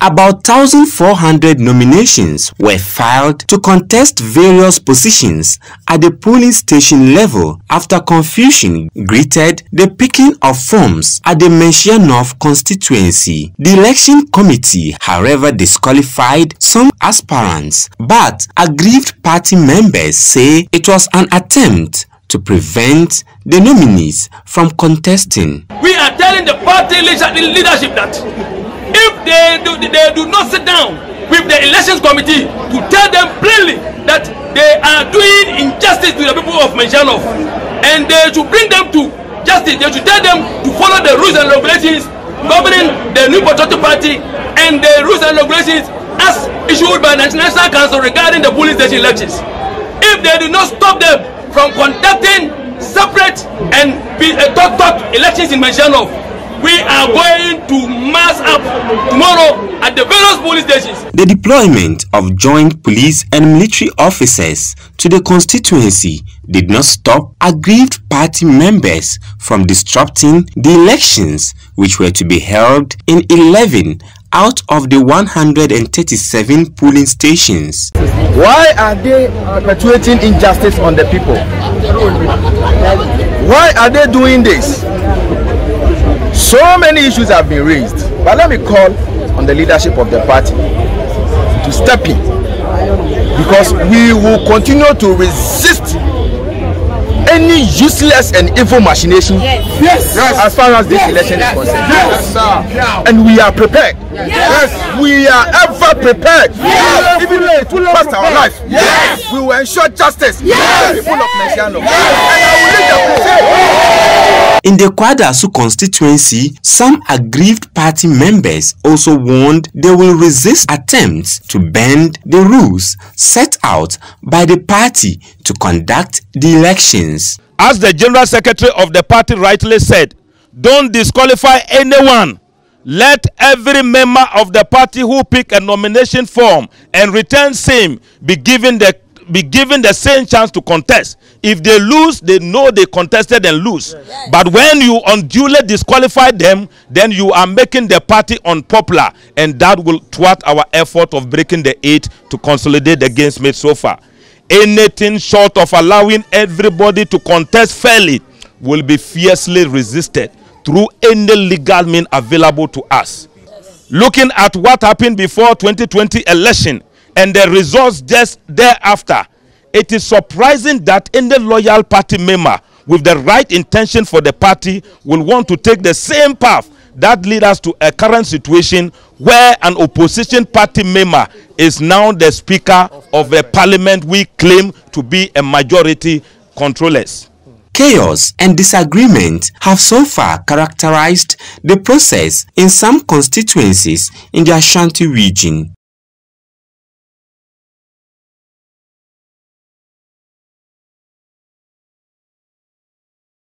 About 1,400 nominations were filed to contest various positions at the polling station level after confusion greeted the picking of forms at the Manhyia North constituency. The election committee, however, disqualified some aspirants, but aggrieved party members say it was an attempt to prevent the nominees from contesting. We are telling the party leadership that if they do, they do not sit down with the elections committee to tell them plainly that they are doing injustice to the people of Menjanov and they should bring them to justice they should tell them to follow the rules and regulations governing the new patriotic party and the rules and regulations as issued by the national council regarding the polling station elections. If they do not stop them from conducting separate and be, uh, talk talk elections in Menjanov we are going to mass up tomorrow at the various police stations. The deployment of joint police and military officers to the constituency did not stop aggrieved party members from disrupting the elections which were to be held in 11 out of the 137 polling stations. Why are they perpetuating injustice on the people? Why are they doing this? So many issues have been raised, but let me call on the leadership of the party to step in because we will continue to resist any useless and evil machination yes. Yes. as far as this yes. election is concerned. Yes. Yes. And we are prepared. Yes. We are ever prepared. Yes. Even though it will cost our life, yes. we will ensure justice yes. for the people of Mesiano. Yes. And I will lead the in the Kwadaso constituency, some aggrieved party members also warned they will resist attempts to bend the rules set out by the party to conduct the elections. As the General Secretary of the party rightly said, don't disqualify anyone. Let every member of the party who pick a nomination form and return same be given the be given the same chance to contest. If they lose, they know they contested and lose. Yes. But when you unduly disqualify them, then you are making the party unpopular, and that will thwart our effort of breaking the eight to consolidate the gains made so far. Anything short of allowing everybody to contest fairly will be fiercely resisted through any legal means available to us. Looking at what happened before 2020 election, and the results just thereafter, it is surprising that any loyal party member with the right intention for the party will want to take the same path that leads us to a current situation where an opposition party member is now the speaker of a parliament we claim to be a majority controllers. Chaos and disagreement have so far characterized the process in some constituencies in the Ashanti region.